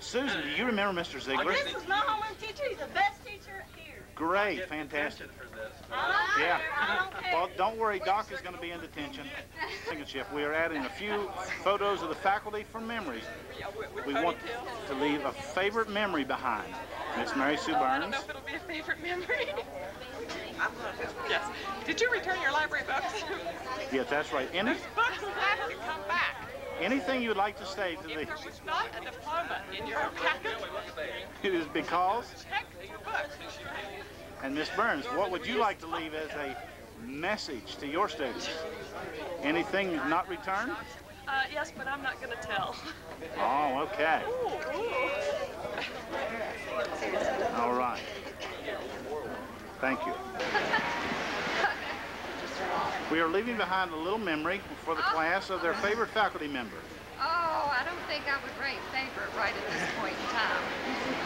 Susan, do you remember Mr. Ziegler? This is my homeroom teacher. He's the best teacher here. Great, fantastic. I don't Yeah. don't. Well, don't worry, Doc is going to be in detention. Championship. We are adding a few photos of the faculty for memories. We want to leave a favorite memory behind. Miss Mary Sue Burns I don't Burns. know if it'll be a favorite memory. yes. Did you return your library books? Yes, that's right. Any, Those books have to come back. Anything you'd like to say to If the, there was not a diploma in your packet, it is because, check your books. and Miss Burns, what would you like to leave as a message to your students? Anything not returned? Uh, yes, but I'm not going to tell. Oh, okay. Ooh, ooh. All right. Thank you. We are leaving behind a little memory for the class of their favorite faculty member. Oh, I don't think I would rate favorite right at this point in time.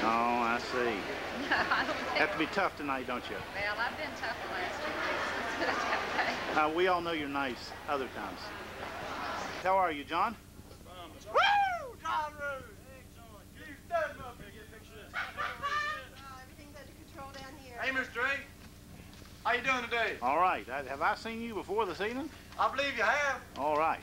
Oh, I see. No, I don't think. Have to be tough tonight, don't you? Well, I've been tough the last two weeks. Let's put it that way. Uh, we all know you're nice other times. How are you, John? Woo! John Rose! You stand up here, get a picture. Everything's under control down here. Hey, Mr. A. How you doing today? All right. Uh, Have I seen you before this evening? I believe you have. All right.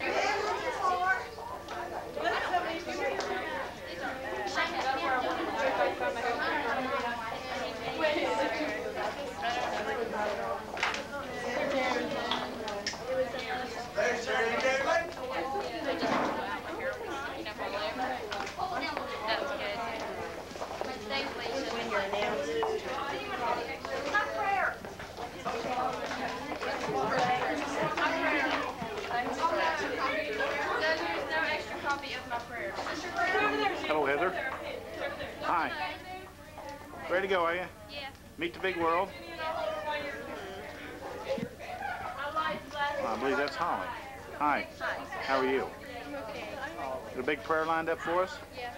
Hello, Heather. Hi. Ready to go, are you? Yeah. Meet the big world. I believe that's Holly. Hi. How are you? Got a big prayer lined up for us? Yeah,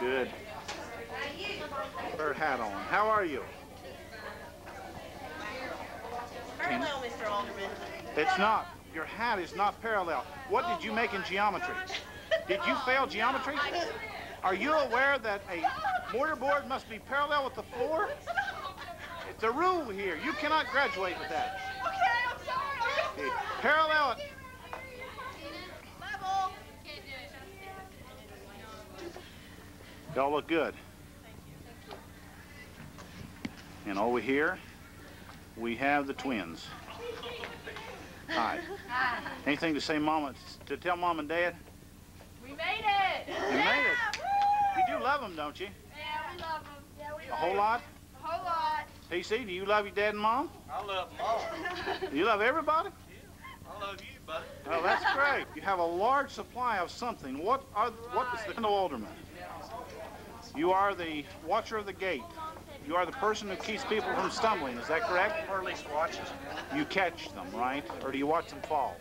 Good. Bird hat on. How are you? Parallel, Mr. Alderman. It's not. Your hat is not parallel. What did you make in geometry? Did you fail geometry? Are you aware that a mortarboard must be parallel with the floor? It's a rule here. You cannot graduate with that. Okay, I'm sorry. Parallel. Y'all look good. And over here, we have the twins. Hi. Anything to say, Mama, to tell Mom and Dad? We made it. You made it. You do love them, don't you? Yeah, we love them. Yeah, we A whole lot? A whole lot. PC, do you love your dad and mom? I love them all. You love everybody? Yeah, I love you, buddy. Oh, that's great. You have a large supply of something. What are what is the Kendall Alderman? You are the watcher of the gate. You are the person who keeps people from stumbling. Is that correct? Or at least watches. You catch them, right? Or do you watch them fall?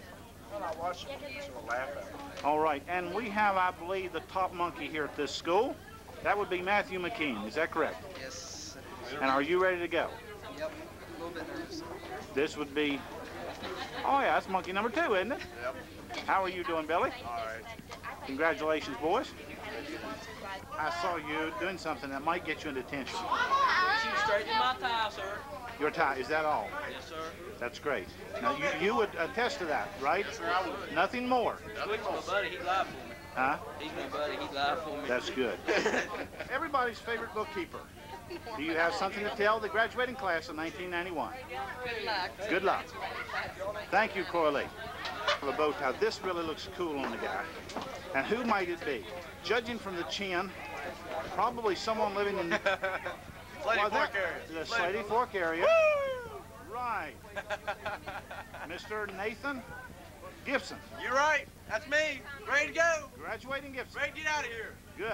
When I watch them, so laugh at. All right. And we have, I believe, the top monkey here at this school. That would be Matthew McKean. Is that correct? Yes. And are you ready to go? Yep. A little bit nervous. This would be. Oh yeah, that's monkey number two, isn't it? Yep. How are you doing, Billy? All right. Congratulations, boys. I saw you doing something that might get you in detention. She straightened my tie, sir. Your tie, is that all? Yes, sir. That's great. Now, you, you would attest to that, right? Yes, sir, I would. Nothing more, He's my buddy. He lied for me. huh? He's my buddy. He lied for me. That's good. Everybody's favorite bookkeeper. Do you have something to tell the graduating class of 1991? Good luck. Good luck. Thank you, Corley. The bow tie. This really looks cool on the guy. And who might it be? Judging from the chin, probably someone living in Lady Well, Fork area. The Slatyfork area. Right. Mr. Nathan Gibson, You're right. That's me. Ready to go. graduating Gibson. Ready to get out of here. Good.